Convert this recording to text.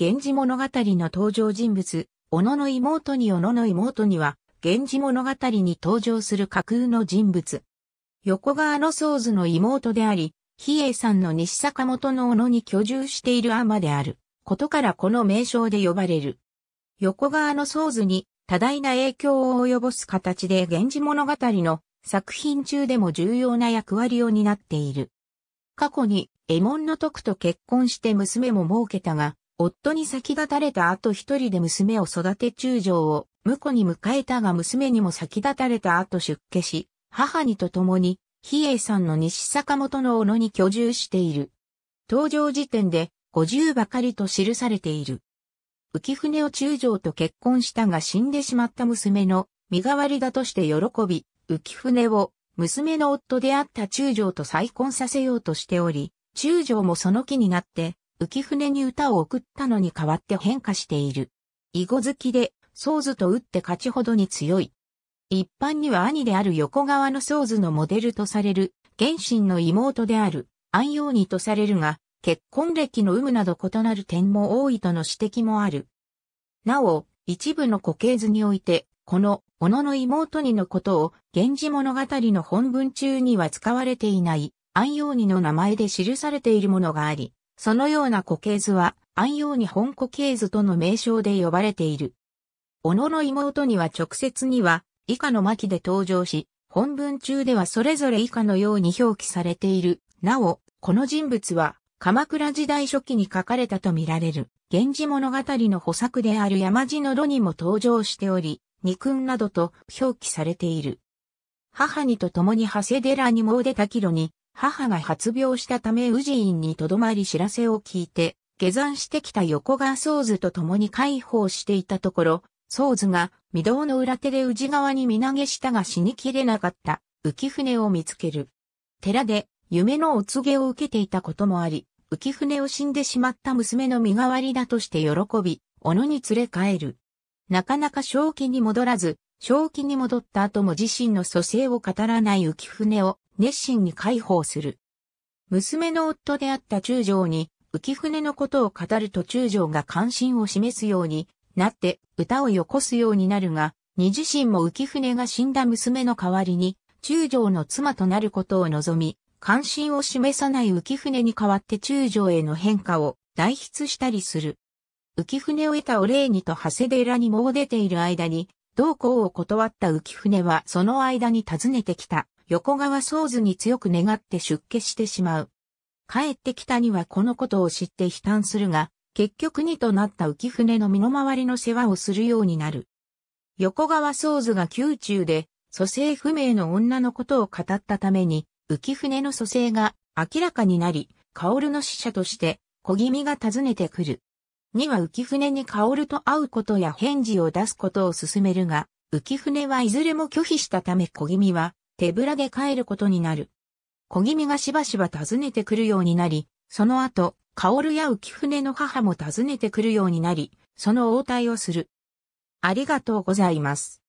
源氏物語の登場人物、小野の妹に小野の妹には、源氏物語に登場する架空の人物。横川の宗図の妹であり、比叡山の西坂本の小野に居住している尼であることからこの名称で呼ばれる。横川の宗図に多大な影響を及ぼす形で源氏物語の作品中でも重要な役割を担っている。過去に、エモンの徳と結婚して娘も設けたが、夫に先立たれた後一人で娘を育て中将を婿に迎えたが娘にも先立たれた後出家し、母にと共に、比叡山の西坂本の小野に居住している。登場時点で、五十ばかりと記されている。浮船を中将と結婚したが死んでしまった娘の身代わりだとして喜び、浮船を娘の夫であった中将と再婚させようとしており、中将もその気になって浮船に歌を送ったのに代わって変化している。囲碁好きで、ソーズと打って勝ちほどに強い。一般には兄である横川のソーズのモデルとされる、原神の妹である、安陽にとされるが、結婚歴の有無など異なる点も多いとの指摘もある。なお、一部の固形図において、この、小野の妹にのことを、源氏物語の本文中には使われていない、安陽にの名前で記されているものがあり、そのような固形図は、安陽に本固形図との名称で呼ばれている。小野の妹には直接には、以下の巻で登場し、本文中ではそれぞれ以下のように表記されている。なお、この人物は、鎌倉時代初期に書かれたとみられる、源氏物語の補作である山地の炉にも登場しており、二君などと表記されている。母にと共に長谷寺にも出た帰路に、母が発病したため宇治院にとどまり知らせを聞いて、下山してきた横川宗図と共に解放していたところ、宗図が御堂の裏手で宇治川に身投げしたが死にきれなかった浮船を見つける。寺で夢のお告げを受けていたこともあり、浮船を死んでしまった娘の身代わりだとして喜び、小野に連れ帰る。なかなか正気に戻らず、正気に戻った後も自身の蘇生を語らない浮船を熱心に解放する。娘の夫であった中将に浮船のことを語ると中将が関心を示すようになって歌をよこすようになるが、二自身も浮船が死んだ娘の代わりに中将の妻となることを望み、関心を示さない浮船に代わって中将への変化を代筆したりする。浮船を得たお礼にと長谷寺にもう出ている間に、同行を断った浮船はその間に訪ねてきた横川宗図に強く願って出家してしまう。帰ってきたにはこのことを知って悲嘆するが、結局にとなった浮船の身の回りの世話をするようになる。横川宗図が宮中で、蘇生不明の女のことを語ったために、浮船の蘇生が明らかになり、薫の使者として、小気味が訪ねてくる。には浮船に薫と会うことや返事を出すことを勧めるが、浮船はいずれも拒否したため小気味は手ぶらで帰ることになる。小気味がしばしば訪ねてくるようになり、その後、薫や浮船の母も訪ねてくるようになり、その応対をする。ありがとうございます。